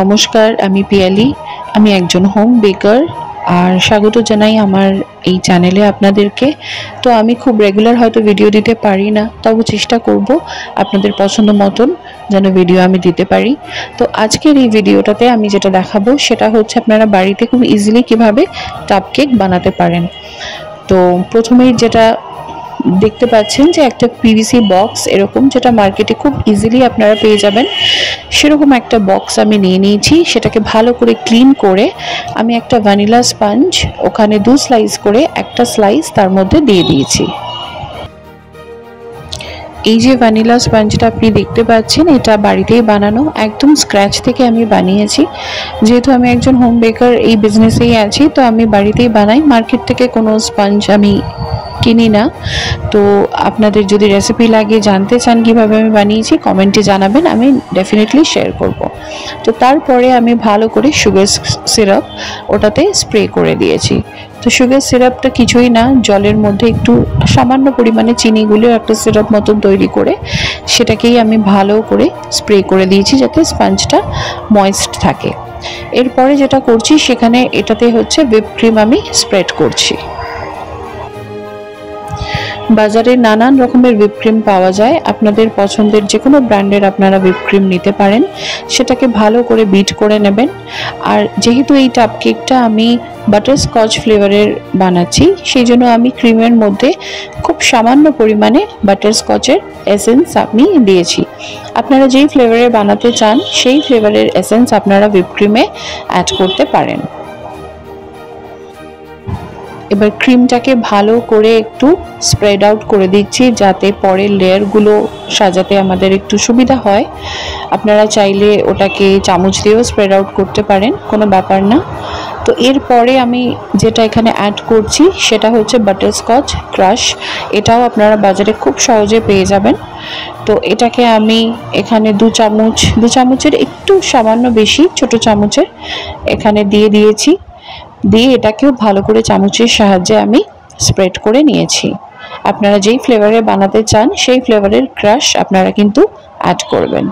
নমস্কার, আমি পিয়ালি। আমি একজন হোম বেকার আর স্বাগত জানাই আমার এই চ্যানেলে আপনাদেরকে। তো আমি খুব রেগুলার হয়তো ভিডিও দিতে পারি না, তবু চেষ্টা করব আপনাদের পছন্দ মতন যেন ভিডিও আমি দিতে পারি। তো আজকের এই ভিডিওটাতে আমি যেটা দেখাবো, সেটা হচ্ছে আপনারা বাড়িতে খুব ইজিলি কীভাবে টাপ কেক বানাতে পারেন। তো প্রথমেই যেটা দেখতে পাচ্ছেন যে একটা পিভিসি বক্স এরকম, যেটা মার্কেটে খুব ইজিলি আপনারা পেয়ে যাবেন। সেরকম একটা বক্স আমি নিয়ে নিয়েছি, সেটাকে ভালো করে ক্লিন করে আমি একটা ভ্যানিলা স্পঞ্জ ওখানে দু স্লাইস করে একটা স্লাইস তার মধ্যে দিয়ে দিয়েছি। এই যে ভ্যানিলা স্পঞ্জটা আপনি দেখতে পাচ্ছেন, এটা বাড়িতেই বানানো, একদম স্ক্র্যাচ থেকে আমি বানিয়েছি। যেহেতু আমি একজন হোম বেকার এই বিজনেসেই আছি, তো আমি বাড়িতেই বানাই মার্কেট থেকে কোনো স্পঞ্জ আমি কিনি না। তো আপনাদের যদি রেসিপি লাগে, জানতে চান কীভাবে আমি বানিয়েছি কমেন্টে জানাবেন, আমি ডেফিনেটলি শেয়ার করব। তো তারপরে আমি ভালো করে সুগার সিরাপ ওটাতে স্প্রে করে দিয়েছি। তো সুগার সিরাপটা কিছুই না, জলের মধ্যে একটু সামান্য পরিমাণে চিনিগুলো একটা সিরাপ মতন তৈরি করে সেটাকেই আমি ভালো করে স্প্রে করে দিয়েছি যাতে স্পঞ্জটা ময়েস্ট থাকে। এরপরে যেটা করছি, সেখানে এটাতে হচ্ছে হুইপ ক্রিম আমি স্প্রেড করছি। বাজারে নানান রকমের হুইপ ক্রিম পাওয়া যায়। আপনাদের পছন্দের যে কোনো ব্র্যান্ডের আপনারা হুইপ ক্রিম নিতে পারেন। সেটাকে ভালো করে বিট করে নেবেন। আর যেহেতু এই টাপ কেকটা আমি বাটার স্কচ ফ্লেভারের বানাচ্ছি, সেই জন্য আমি ক্রিমের মধ্যে খুব সামান্য পরিমাণে বাটার স্কচের এসেন্স আমি দিয়েছি। আপনারা যেই ফ্লেভারের বানাতে চান, সেই ফ্লেভারের এসেন্স আপনারা হুইপ ক্রিমে অ্যাড করতে পারেন। এবার ক্রিমটাকে ভালো করে একটু স্প্রেড আউট করে দিচ্ছি, যাতে পরের লেয়ারগুলো সাজাতে আমাদের একটু সুবিধা হয়। আপনারা চাইলে ওটাকে চামচ দিয়েও স্প্রেড আউট করতে পারেন, কোনো ব্যাপার না। তো এরপরে আমি যেটা এখানে অ্যাড করছি, সেটা হচ্ছে বাটারস্কচ ক্রাশ এটাও আপনারা বাজারে খুব সহজে পেয়ে যাবেন। তো এটাকে আমি এখানে দু চামচ, দু চামচের একটু সামান্য বেশি, ছোট চামচের এখানে দিয়ে দিয়েছি। দিয়ে এটাকেও ভালো করে চামচের সাহায্যে আমি স্প্রেড করে নিয়েছি। আপনারা যেই ফ্লেভারে বানাতে চান, সেই ফ্লেভারের ক্রাশ আপনারা কিন্তু অ্যাড করবেন।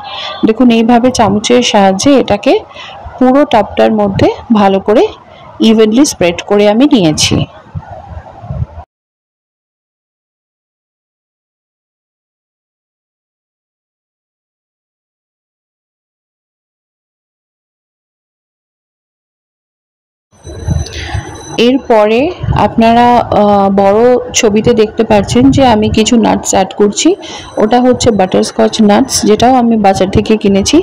দেখুন, এইভাবে চামচের সাহায্যে এটাকে পুরো টাপটার মধ্যে ভালো করে ইভেনলি স্প্রেড করে আমি নিয়েছি। এরপরে আপনারা বড় ছবিতে দেখতে পাচ্ছেন যে আমি কিছু নাটস অ্যাড করছি। ওটা হচ্ছে বাটারস্কচ নাটস যেটাও আমি বাজার থেকে কিনেছি।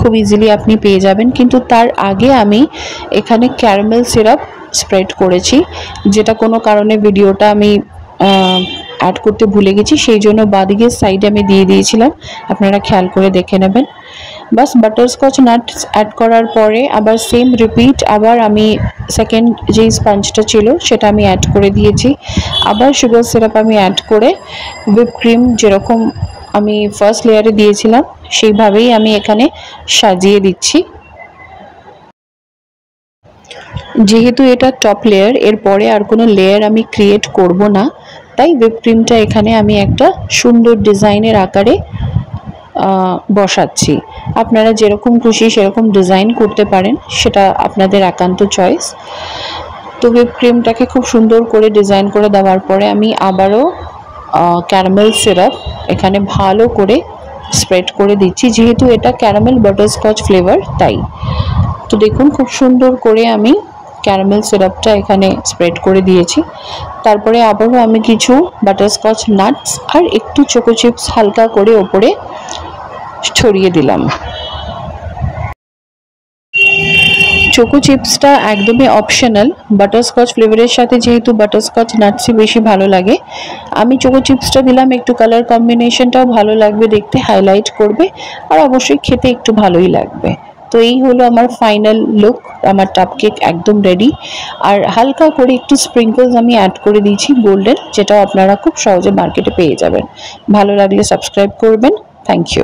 খুব ইজিলি আপনি পেয়ে যাবেন। কিন্তু তার আগে আমি এখানে ক্যারামেল সিরাপ স্প্রেড করেছি, যেটা কোনো কারণে ভিডিওটা আমি অ্যাড করতে ভুলে গেছি। সেই জন্য বাদিকের সাইডে আমি দিয়ে দিয়েছিলাম। আপনারা খেয়াল করে দেখে নেবেন। বাস বাটারস্কচ নাটস অ্যাড করার পরে আবার সেম রিপিট আবার আমি সেকেন্ড যেই স্পঞ্জটা ছিল সেটা আমি অ্যাড করে দিয়েছি। আবার সুগার সিরাপ আমি অ্যাড করে হুইপ ক্রিম যেরকম আমি ফার্স্ট লেয়ারে দিয়েছিলাম, সেইভাবেই আমি এখানে সাজিয়ে দিচ্ছি। যেহেতু এটা টপ লেয়ার এরপরে আর কোনো লেয়ার আমি ক্রিয়েট করব না, তাই হুইপ ক্রিমটা এখানে আমি একটা সুন্দর ডিজাইনের আকারে বসাচ্ছি। আপনারা যেরকম খুশি সেরকম ডিজাইন করতে পারেন, সেটা আপনাদের একান্ত চয়েস তো হুইপ ক্রিমটাকে খুব সুন্দর করে ডিজাইন করে দেওয়ার পরে আমি আবারও ক্যারামেল সিরাপ এখানে ভালো করে স্প্রেড করে দিচ্ছি। যেহেতু এটা ক্যারামেল বাটারস্কচ ফ্লেভার তাই। তো দেখুন, খুব সুন্দর করে আমি ক্যারামেল সিরাপটা এখানে স্প্রেড করে দিয়েছি। তারপরে আবারও আমি কিছু বাটারস্কচ নাটস আর একটু চোকো চিপস হালকা করে ওপরে ছড়িয়ে দিলাম। চোকো চিপসটা একদমই অপশনাল বাটারস্কচ ফ্লেভারের সাথে যেহেতু বাটারস্কচ নাটসই বেশি ভালো লাগে, আমি চোকো চিপসটা দিলাম, একটু কালার কম্বিনেশনটাও ভালো লাগবে, দেখতে হাইলাইট করবে, আর অবশ্যই খেতে একটু ভালোই লাগবে। তো এই হলো আমার ফাইনাল লুক আমার টাপ কেক একদম রেডি আর হালকা করে একটু স্প্রিঙ্কলস আমি অ্যাড করে দিয়েছি গোল্ডেন যেটাও আপনারা খুব সহজে মার্কেটে পেয়ে যাবেন। ভালো লাগলে সাবস্ক্রাইব করবেন থ্যাংক ইউ